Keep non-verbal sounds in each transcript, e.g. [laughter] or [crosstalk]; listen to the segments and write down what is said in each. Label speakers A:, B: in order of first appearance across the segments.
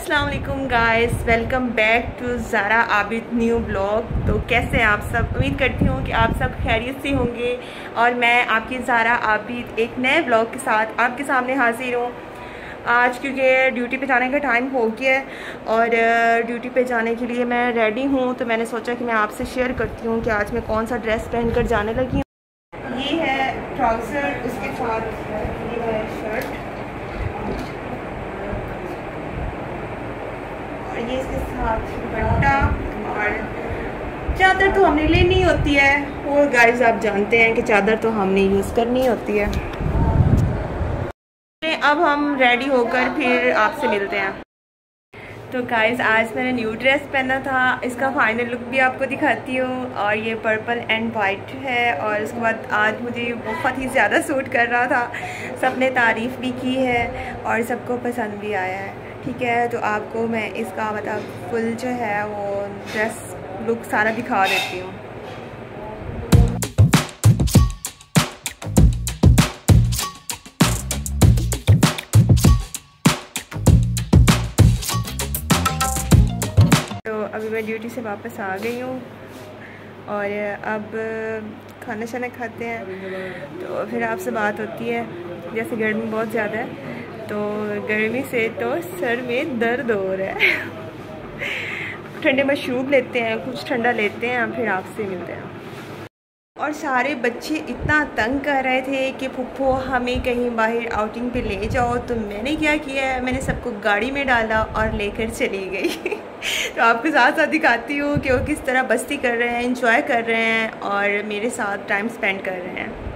A: अस्सलाम वालेकुम guys welcome back to Zara Abid new blog तो कैसे हैं आप सब? उम्मीद करती हूँ कि आप सब खैरियत से होंगे और मैं आपकी ज़ारा आबिद एक नए ब्लॉग के साथ आपके सामने हाजिर हूँ। आज क्योंकि ड्यूटी पे जाने का टाइम हो गया है और ड्यूटी पे जाने के लिए मैं रेडी हूँ तो मैंने सोचा कि मैं आपसे शेयर करती हूँ कि आज मैं कौन सा ड्रेस पहन कर जाने लगी हूँ। ये है ट्राउज़र उसके साथ ये है शर्ट ये इसके साथ दुपट्टा और चादर तो हमने लेनी होती है। और गाइस आप जानते हैं कि चादर तो हमने यूज़ करनी होती है। अब हम रेडी होकर फिर आपसे मिलते हैं। तो गाइस आज मैंने न्यू ड्रेस पहना था। इसका फाइनल लुक भी आपको दिखाती हूँ। और ये पर्पल एंड वाइट है। और उसके बाद आज मुझे बहुत ही ज़्यादा सूट कर रहा था। सबने तारीफ़ भी की है और सबको पसंद भी आया है। ठीक है तो आपको मैं इसका मतलब फुल जो है वो ड्रेस लुक सारा दिखा देती हूँ। तो अभी मैं ड्यूटी से वापस आ गई हूँ और अब खाना शाना खाते हैं। तो फिर आपसे बात होती है, जैसे गर्मी बहुत ज़्यादा है। तो गर्मी से तो सर में दर्द हो रहा है। ठंडे मशरूब लेते हैं, कुछ ठंडा लेते हैं, फिर आपसे मिलते हैं। और सारे बच्चे इतना तंग कर रहे थे कि पुप्पो हमें कहीं बाहर आउटिंग पे ले जाओ। तो मैंने क्या किया है? मैंने सबको गाड़ी में डाला और लेकर चली गई। [laughs] तो आपको साथ साथ दिखाती हूँ कि वो किस तरह बस्ती कर रहे हैं इंजॉय कर रहे हैं और मेरे साथ टाइम स्पेंड कर रहे हैं।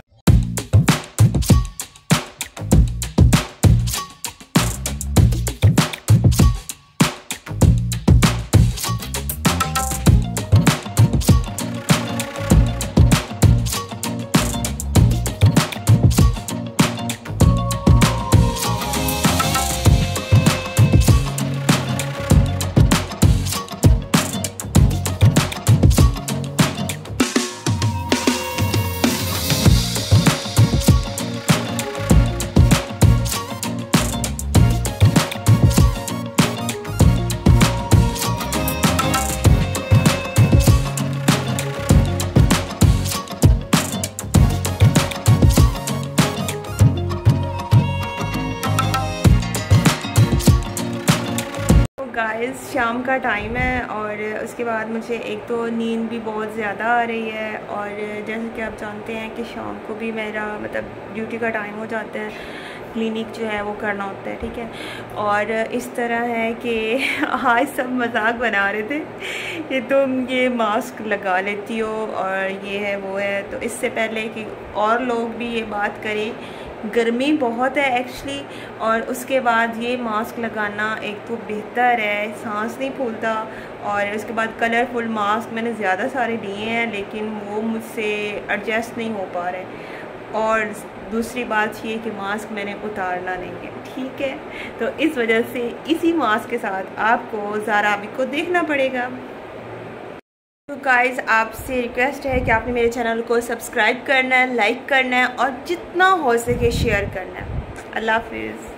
A: गाइस शाम का टाइम है और उसके बाद मुझे एक तो नींद भी बहुत ज़्यादा आ रही है और जैसे कि आप जानते हैं कि शाम को भी मेरा मतलब ड्यूटी का टाइम हो जाता है। क्लिनिक जो है वो करना होता है, ठीक है? और इस तरह है कि [laughs] आज सब मज़ाक बना रहे थे। कि तुम ये मास्क लगा लेती हो और ये है, वो है। तो इससे पहले कि और लोग भी ये बात करें, गर्मी बहुत है एक्चुअली और उसके बाद ये मास्क लगाना एक तो बेहतर है, सांस नहीं फूलता और उसके बाद कलरफुल मास्क मैंने ज़्यादा सारे लिए हैं, लेकिन वो मुझसे एडजस्ट नहीं हो पा रहे। और दूसरी बात ये कि मास्क मैंने उतारना नहीं है, ठीक है? तो इस वजह से इसी मास्क के साथ आपको ज़ारा को देखना पड़ेगा। तो गाइज़ आपसे रिक्वेस्ट है कि आपने मेरे चैनल को सब्सक्राइब करना है लाइक करना है और जितना हो सके शेयर करना है। अल्लाह हाफिज़।